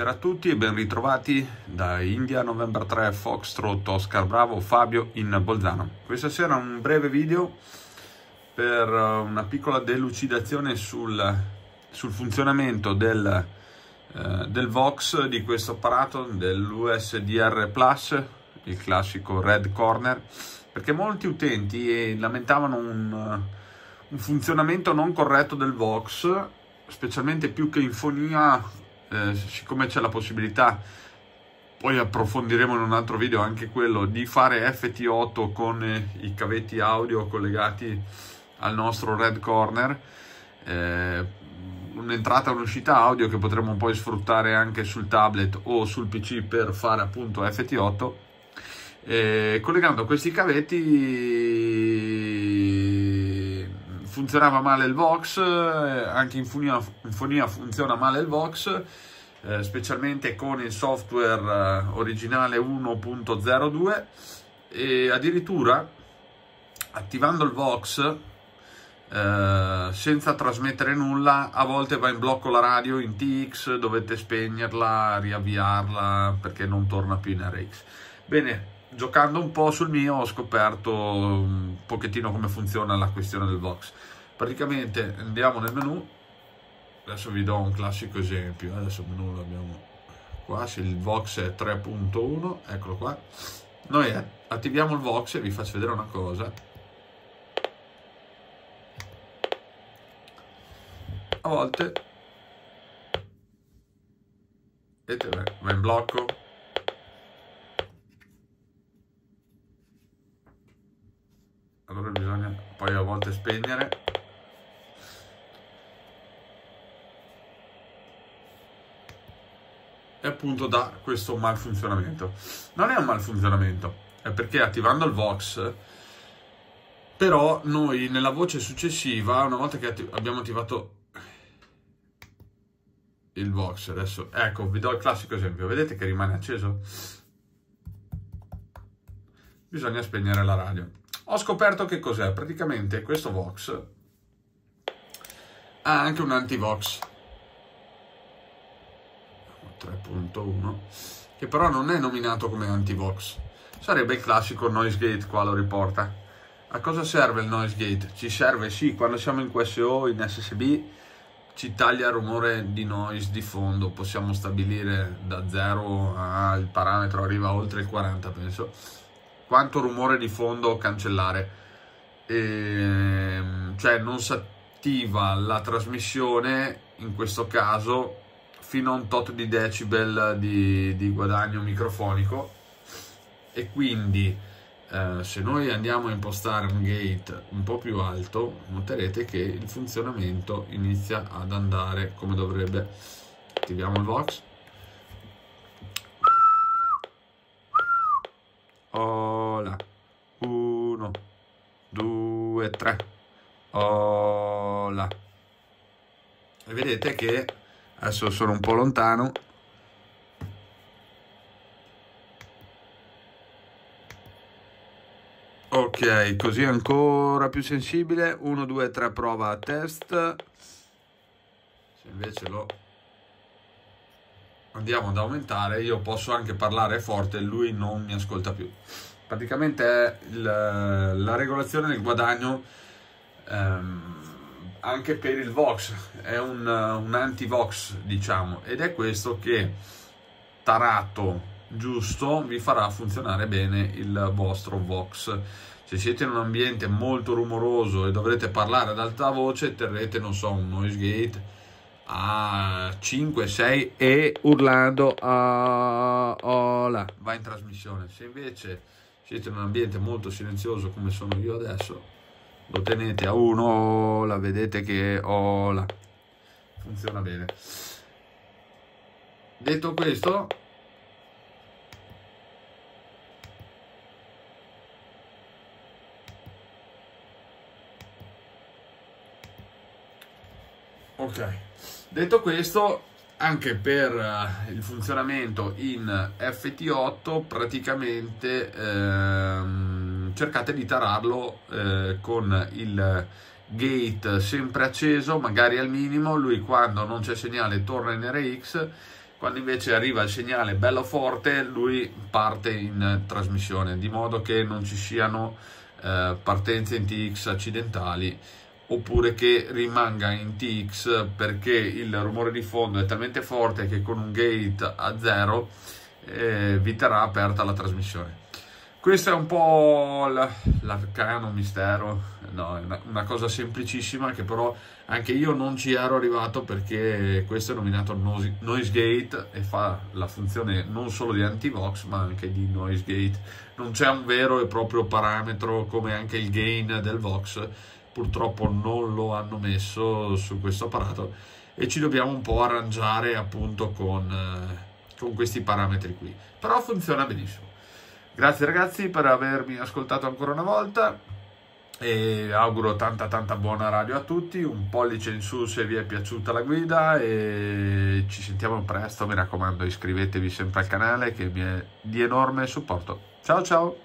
Buonasera a tutti e ben ritrovati da India November 3 Foxtrot Oscar Bravo Fabio in Bolzano. Questa sera un breve video per uh, una piccola delucidazione sul, sul funzionamento del, uh, del, Vox di questo apparato dell'USDR Plus, il classico Red Corner, perché molti utenti lamentavano un, un funzionamento non corretto del Vox, specialmente più che in fonia eh, siccome c'è la possibilità, poi approfondiremo in un altro video anche quello, di fare FT8 con eh, i cavetti audio collegati al nostro Red Corner, eh, un'entrata e un'uscita audio che potremo poi sfruttare anche sul tablet o sul PC per fare appunto FT8. Eh, collegando questi cavetti funzionava male il Vox, eh, anche in fonia, in fonia funziona male il Vox, eh, specialmente con il software eh, originale 1.02 e addirittura attivando il Vox eh, senza trasmettere nulla a volte va in blocco la radio in TX dovete spegnerla riavviarla perché non torna più in RX bene giocando un po' sul mio ho scoperto un pochettino come funziona la questione del Vox praticamente andiamo nel menu. Adesso vi do un classico esempio. Adesso il menu l'abbiamo qua se il Vox è 3.1 eccolo qua. Noi attiviamo il Vox e vi faccio vedere una cosa. A volte vedete va in blocco allora bisogna poi a volte spegnere e appunto da questo malfunzionamento. Non è un malfunzionamento, è perché attivando il Vox, però noi nella voce successiva, una volta che atti abbiamo attivato il Vox, adesso ecco, vi do il classico esempio, vedete che rimane acceso? Bisogna spegnere la radio. Ho scoperto che cos'è, praticamente questo Vox ha anche un anti-Vox. 3.1 che però non è nominato come anti-vox. Sarebbe il classico noise gate qua lo riporta. A cosa serve il noise gate? ci serve sì quando siamo in QSO in SSB ci taglia il rumore di noise di fondo. Possiamo stabilire da 0 al parametro arriva oltre il 40 penso quanto rumore di fondo cancellare. E, ehm, cioè non si attiva la trasmissione in questo caso fino a un tot di decibel di, di guadagno microfonico. E quindi eh, se noi andiamo a impostare un gate un po' più alto noterete che il funzionamento inizia ad andare come dovrebbe. Attiviamo il Vox Ola. 1 2 3 Ola. E vedete che adesso sono un po' lontano. Ok così ancora più sensibile. 1 2 3 prova a test. Se invece lo andiamo ad aumentare io posso anche parlare forte e lui non mi ascolta più praticamente è il, la regolazione del guadagno ehm, anche per il Vox, è un, un anti-Vox diciamo, ed è questo che tarato giusto vi farà funzionare bene il vostro Vox. Se siete in un ambiente molto rumoroso e dovrete parlare ad alta voce, terrete, non so, un noise gate a 5, 6 e urlando a ola, va in trasmissione. Se invece siete in un ambiente molto silenzioso come sono io adesso, lo tenete a 1, la vedete che oh, la... funziona bene. Detto questo, ok, detto questo, anche per uh, il funzionamento in FT8 praticamente ehm, cercate di tararlo eh, con il gate sempre acceso magari al minimo. Lui quando non c'è segnale torna in RX quando invece arriva il segnale bello forte lui parte in trasmissione di modo che non ci siano eh, partenze in TX accidentali oppure che rimanga in TX perché il rumore di fondo è talmente forte che con un gate a zero eh, vi terrà aperta la trasmissione. Questo è un po' l'arcano mistero, no, una, una, cosa semplicissima che però anche io non ci ero arrivato perché questo è nominato noise gate e fa la funzione non solo di anti-vox ma anche di noise gate. Non c'è un vero e proprio parametro come anche il gain del vox, purtroppo non lo hanno messo su questo apparato e ci dobbiamo un po' arrangiare appunto con, eh, con questi parametri qui. Però funziona benissimo. Grazie ragazzi per avermi ascoltato ancora una volta e auguro tanta tanta buona radio a tutti, un pollice in su se vi è piaciuta la guida e ci sentiamo presto, mi raccomando iscrivetevi sempre al canale che mi è di enorme supporto. Ciao ciao!